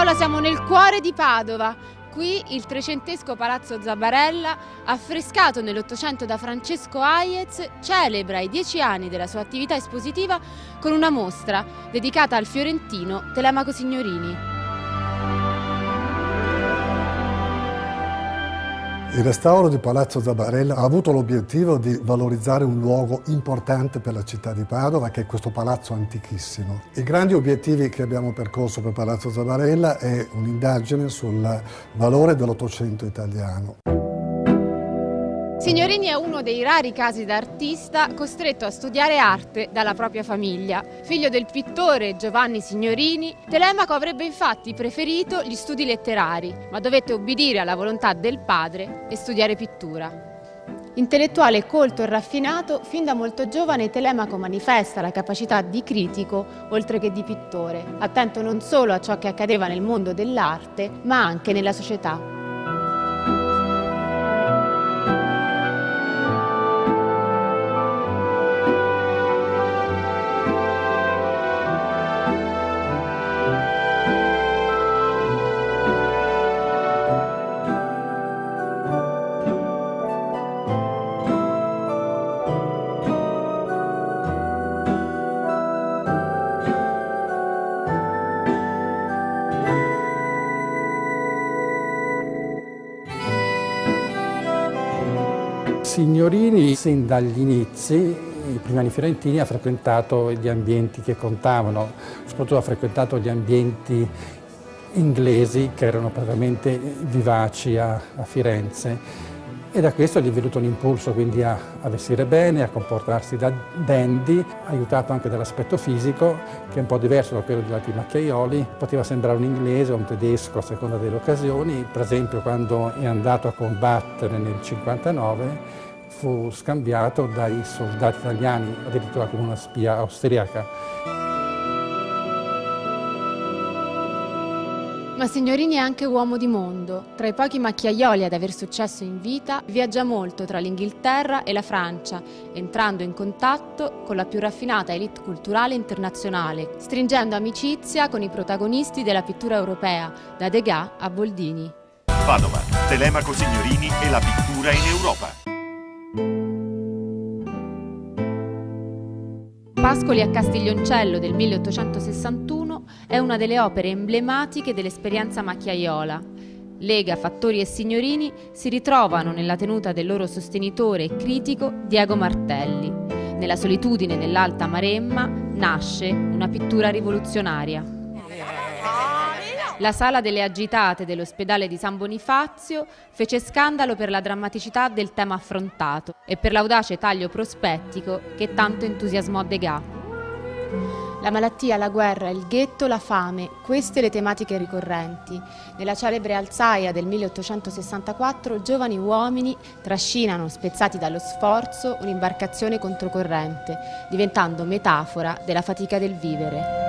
Paola, siamo nel cuore di Padova. Qui il trecentesco Palazzo Zabarella, affrescato nell'Ottocento da Francesco Hayez, celebra i dieci anni della sua attività espositiva con una mostra dedicata al fiorentino Telemaco Signorini. Il restauro di Palazzo Zabarella ha avuto l'obiettivo di valorizzare un luogo importante per la città di Padova, che è questo palazzo antichissimo. I grandi obiettivi che abbiamo percorso per Palazzo Zabarella è un'indagine sul valore dell'Ottocento italiano. Signorini è uno dei rari casi d'artista costretto a studiare arte dalla propria famiglia. Figlio del pittore Giovanni Signorini, Telemaco avrebbe infatti preferito gli studi letterari, ma dovette obbedire alla volontà del padre e studiare pittura. Intellettuale colto e raffinato, fin da molto giovane Telemaco manifesta la capacità di critico oltre che di pittore, attento non solo a ciò che accadeva nel mondo dell'arte, ma anche nella società. Signorini, sin dagli inizi, i primi anni fiorentini, ha frequentato gli ambienti che contavano, soprattutto ha frequentato gli ambienti inglesi che erano praticamente vivaci a, a Firenze e da questo gli è venuto l'impulso quindi a, a, vestire bene, a comportarsi da dandy, aiutato anche dall'aspetto fisico che è un po' diverso da quello degli altri macchiaioli, poteva sembrare un inglese o un tedesco a seconda delle occasioni, per esempio quando è andato a combattere nel 59 fu scambiato dai soldati italiani addirittura come una spia austriaca. Ma Signorini è anche uomo di mondo. Tra i pochi macchiaioli ad aver successo in vita, viaggia molto tra l'Inghilterra e la Francia, entrando in contatto con la più raffinata elite culturale internazionale, stringendo amicizia con i protagonisti della pittura europea, da Degas a Boldini. Padova, Telemaco Signorini e la pittura in Europa. Pascoli a Castiglioncello del 1861 è una delle opere emblematiche dell'esperienza macchiaiola. Lega, fattori e signorini si ritrovano nella tenuta del loro sostenitore e critico Diego Martelli. Nella solitudine dell'Alta Maremma nasce una pittura rivoluzionaria. La sala delle agitate dell'ospedale di San Bonifazio fece scandalo per la drammaticità del tema affrontato e per l'audace taglio prospettico che tanto entusiasmò Degas. La malattia, la guerra, il ghetto, la fame, queste le tematiche ricorrenti. Nella celebre Alzaia del 1864 giovani uomini trascinano, spezzati dallo sforzo, un'imbarcazione controcorrente, diventando metafora della fatica del vivere.